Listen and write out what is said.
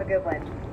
Have a good one.